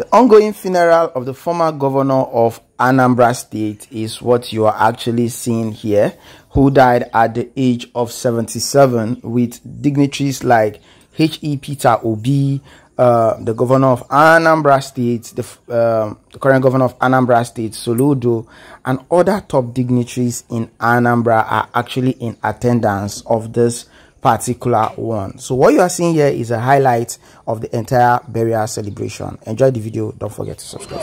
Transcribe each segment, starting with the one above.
The ongoing funeral of the former governor of Anambra State is what you are actually seeing here, who died at the age of 77 with dignitaries like H.E. Peter Obi, uh, the governor of Anambra State, the, uh, the, current governor of Anambra State, Soludo, and other top dignitaries in Anambra are actually in attendance of this particular one. So what you are seeing here is a highlight of the entire burial celebration. Enjoy the video. Don't forget to subscribe.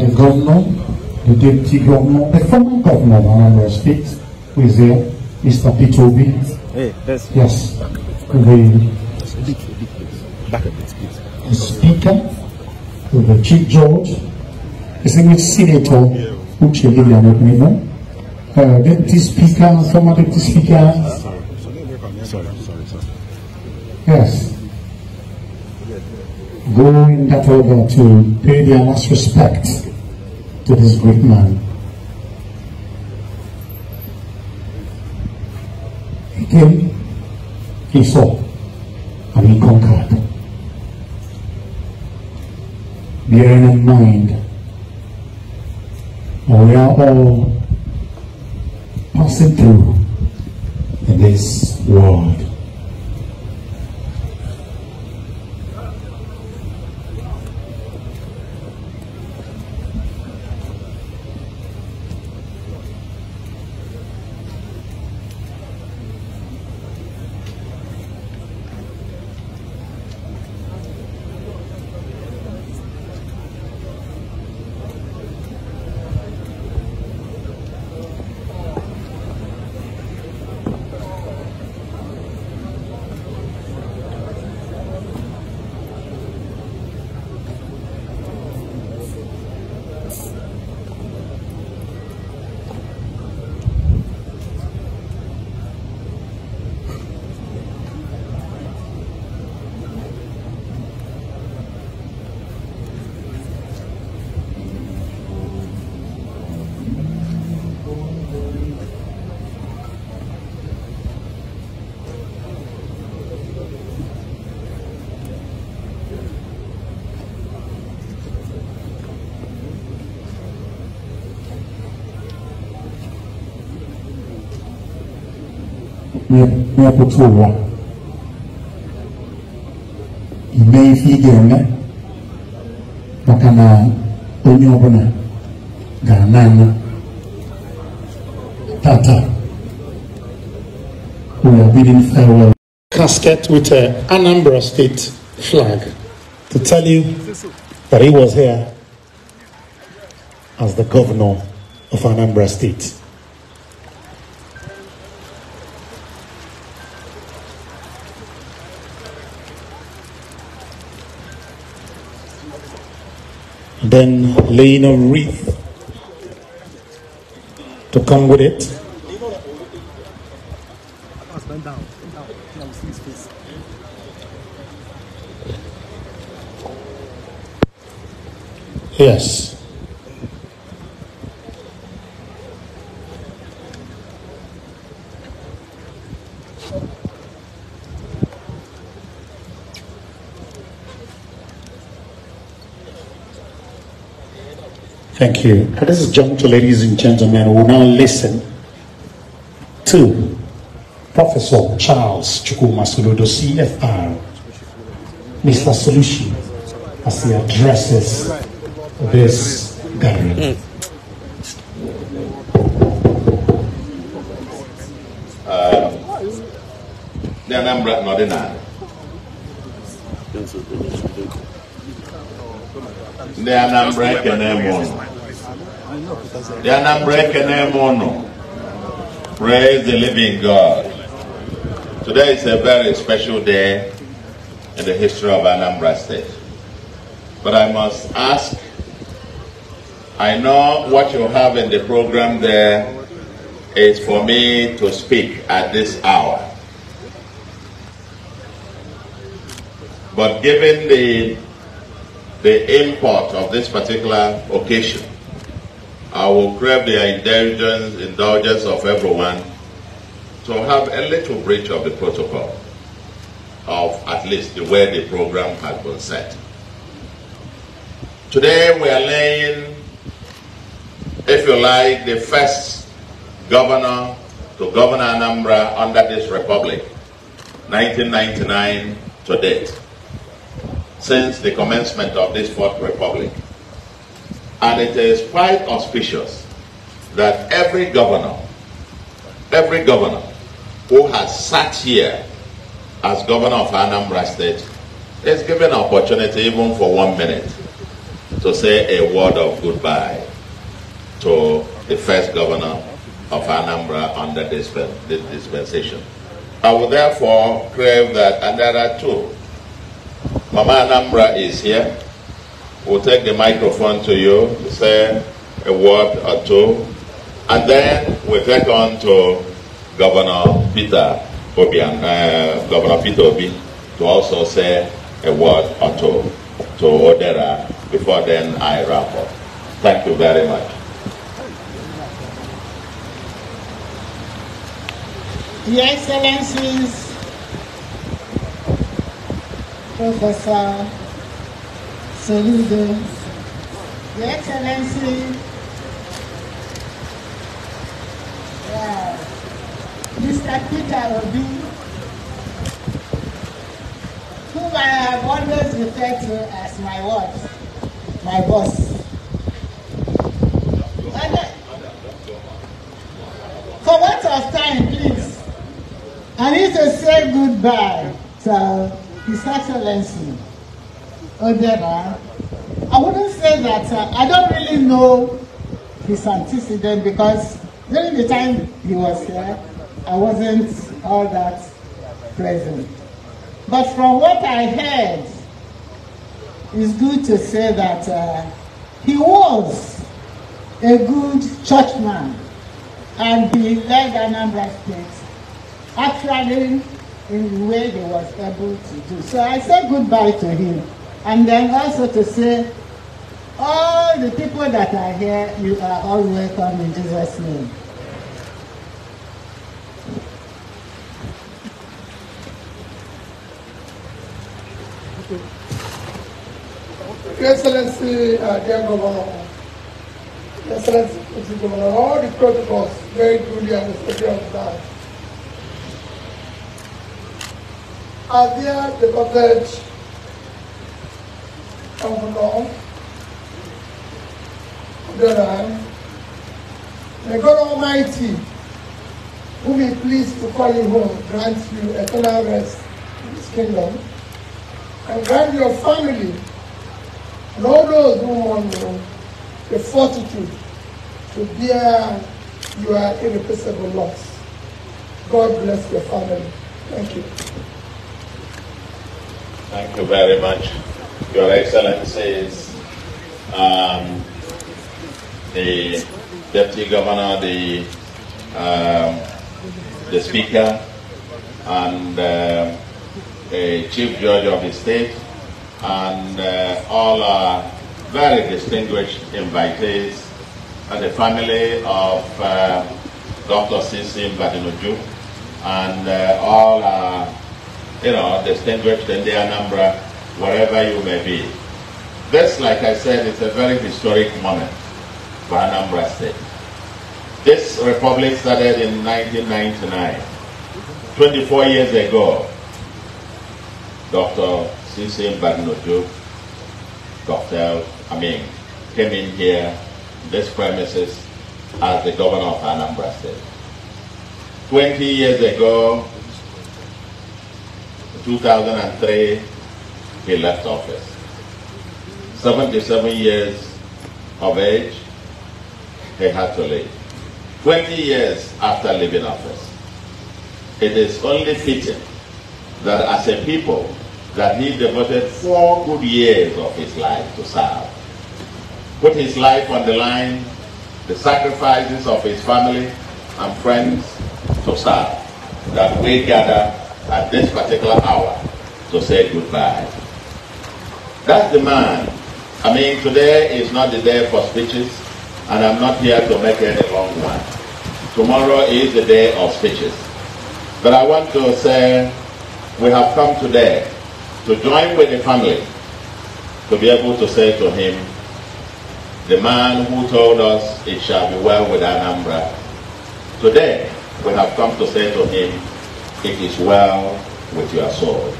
The governor, the deputy governor, the former governor of Anambra State, who is there, Mr. Peter Obi. Hey, that's yes. Back the, back a bit, please. The speaker, with the chief judge, distinguished senator, Uche Lilian uh, deputy speaker, former deputy speaker. Sorry, sorry, sorry. Yes. Go in that order to pay their last respect to this great man. He came, he saw, and he conquered. Bearing in mind, we are all passing through in this world. Ime ife ị ga-eme maka na onye ọbụla tata we are bidding farewell casket with a Anambra State flag to tell you that he was here as the governor of Anambra State. Then laying a wreath to come with it. Yes. Thank you. And this is juncture, ladies and gentlemen. We'll now listen to Professor Charles Chukwuma Soludo, CFR, Mr. Solution, as he addresses this gathering. ndị Anambra n'ọdịnala ndị Anambra ekene m ụnụ ndị Anambra ekene m praise the living God. Today is a very special day in the history of Anambra State. But I must ask I know what you have in the program there is for me to speak at this hour. But given the, the import of this particular occasion, I will crave the indulgence, indulgence of everyone to have a little breach of the protocol of at least the way the program has been set. Today we are laying, if you like, the first governor to govern Anambra under this republic, 1999 to date since the commencement of this Fourth Republic. And it is quite auspicious that every governor, every governor who has sat here as governor of Anambra State is given an opportunity even for one minute to say a word of goodbye to the first governor of Anambra under this dispensation. I would therefore crave that, and there are two Mama Anambra is here. We'll take the microphone to you to say a word or two. And then we'll take on to Governor Peter Obian, uh, Governor Peter Obi to also say a word or two to Odera. Before then, I wrap up. Thank you very much. Your Excellencies, Professor Soludo, Your Excellency, Mr. Peter Obi, whom I have always referred to as my what? My boss. Uh, for what of time, please? I need to say goodbye to His Excellency Odera. I wouldn't say that uh, I don't really know his antecedent because during the time he was here, I wasn't all that present. But from what I heard, it's good to say that uh, he was a good churchman and he led Anambra State actually in the way he was able to do. So I say goodbye to him. And then also to say, all the people that are here, you are all welcome in Jesus' name. Your Excellency, uh, dear Governor, Your Excellency, Mr. Governor, all the protocols very duly and respectfully observed. Are there the coverage of law Udara, may God Almighty, who be pleased to call you home, grant you eternal rest in his kingdom, and grant your family and all those who mourn you the fortitude to bear your irreplaceable loss. God bless your family. Thank you. Thank you very much, Your Excellencies, um, the Deputy Governor, the, um, the Speaker, and uh, the Chief Judge of the State, and uh, all our very distinguished invitees, and the family of uh, Dr. C.C. Mbadinuju, and uh, all our you know, distinguished in the Anambra, wherever you may be. This, like I said, is a very historic moment for Anambra State. This republic started in 1999. 24 years ago, Dr. C.C. Mbadinuju, Dr. Mean, came in here, this premises, as the governor of Anambra State. 20 years ago, 2003, he left office. 77 years of age, he had to leave. 20 years after leaving office, it is only fitting that as a people, that he devoted four good years of his life to serve. Put his life on the line, the sacrifices of his family and friends to serve, that we gather at this particular hour to say goodbye. That's the man. I mean, today is not the day for speeches, and I'm not here to make any long one. Tomorrow is the day of speeches. But I want to say we have come today to join with the family to be able to say to him, the man who told us it shall be well with Anambra. Today, we have come to say to him, it is well with your soul.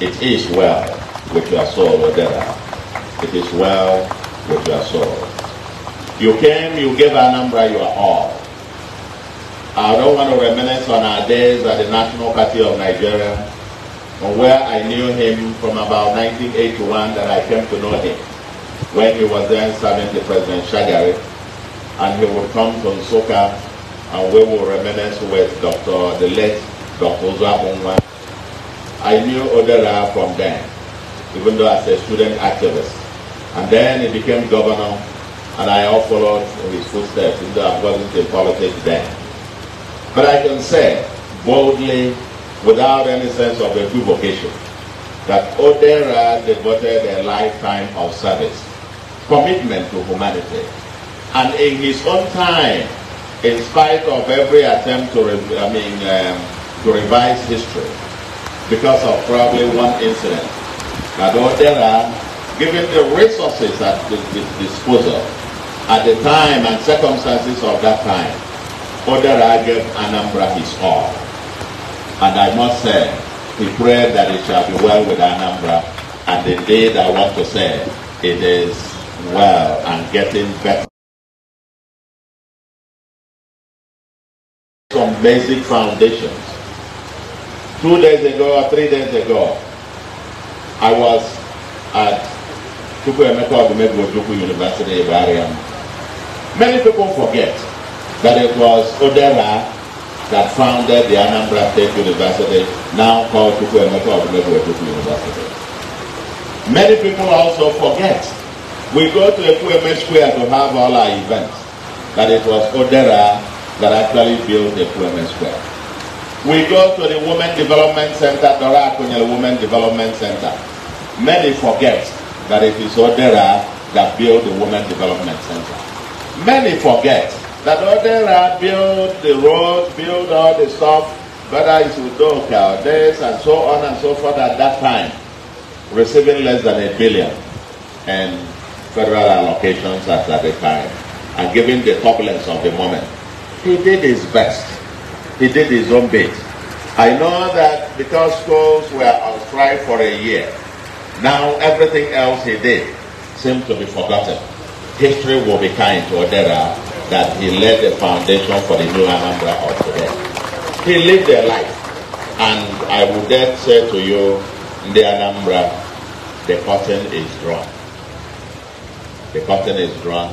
It is well with your soul, Odera. It is well with your soul. You came, you gave Anambra your all. I don't want to reminisce on our days at the National Party of Nigeria, from where I knew him from about 1981 that I came to know him, when he was then serving the President Shagari, and he would come to Nsukka and we will reminisce with Dr. the late Dr. Uzabunwa. I knew Odera from then, even though as a student activist. And then he became governor, and I all followed his footsteps, even though I wasn't in politics then. But I can say boldly, without any sense of equivocation, that Odera devoted a lifetime of service, commitment to humanity, and in his own time, in spite of every attempt to, I mean, um, to revise history, because of probably one incident, Odera, given the resources at the disposal, at the time and circumstances of that time, Odera gave Anambra his all. And I must say, he prayed that it shall be well with Anambra, and indeed I want to say, it is well and getting better. some basic foundations. Two days ago or three days ago, I was at Chukwuemeka Odumegwu Ojukwu University in Igbariam. Many people forget that it was Odera that founded the Anambra State University, now called Chukwuemeka Odumegwu Ojukwu University. Many people also forget. We go to Ekwueme Square to have all our events, that it was Odera that actually built the Ekwueme Square. We go to the Women Development Center, Dora Akunyili Women Development Center. Many forget that it is Odera that built the Women Development Center. Many forget that Odera built the roads, built all the stuff, whether it's Udoka or this and so on and so forth at that time, receiving less than a billion in federal allocations at that time, and given the turbulence of the moment he did his best. He did his own bit. I know that because schools were on strike for a year, now everything else he did seemed to be forgotten. history will be kind to Odera that he laid the foundation for the new Anambra of today. He lived a life, and I would dare say to you, the Anambra, the curtain is drawn. The curtain is drawn.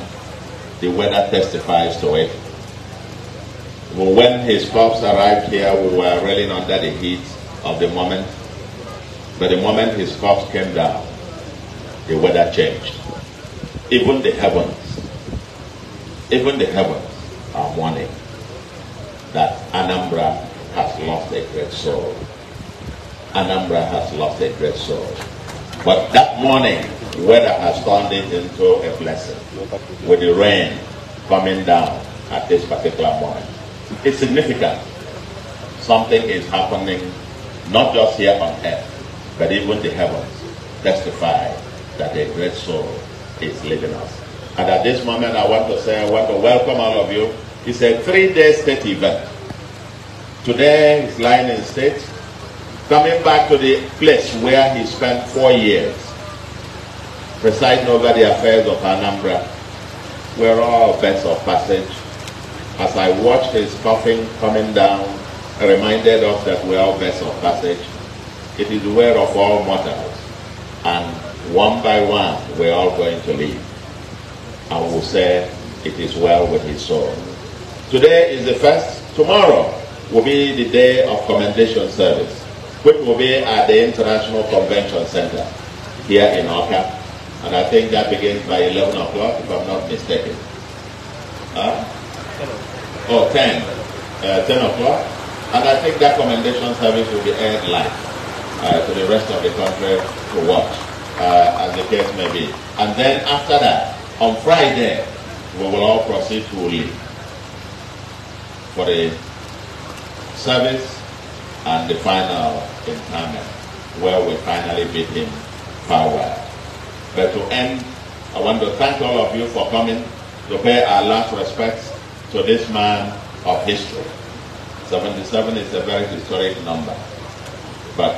The weather testifies to it. When his corpse arrived here, we were reeling under the heat of the moment. But the moment his corpse came down, the weather changed. Even the heavens, even the heavens are mourning that Anambra has lost a great soul. Anambra has lost a great soul. But that morning, the weather has turned it into a blessing with the rain coming down at this particular moment. It's significant. Something is happening not just here on earth, but even the heavens testify that a great soul is leaving us. And at this moment, I want to say, I want to welcome all of you. It's a three-day state event. Today, he's lying in state, coming back to the place where he spent four years, presiding over the affairs of Anambra. We're all best of passage. As I watched his coffin coming down, reminded us that we're all best of passage. It is the way of all mortals. And one by one, we're all going to leave. And we'll say, it is well with his soul. Today is the first. Tomorrow will be the day of commendation service, which will be at the International Convention Center here in Awka. And I think that begins by 11 o'clock, if I'm not mistaken. Huh? Oh, 10. Uh, 10 o'clock. And I think that commendation service will be aired live uh, to the rest of the country to watch, uh, as the case may be. And then after that, on Friday, we will all proceed to Uli for the service and the final interment, where we finally beat him power. But to end, I want to thank all of you for coming to pay our last respects to this man of history. 77 is a very historic number. But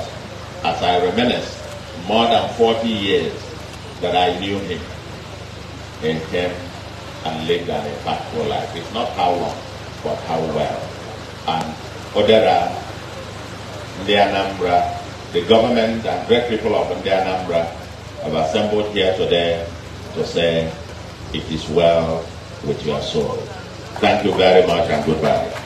as I reminisce, more than 40 years that I knew him, he came and lived an impactful life. It's not how long, but how well. And Odera, the Anambra, the government and great people of the Anambra have assembled here today to say, it is well with your soul. Thank you very much and goodbye.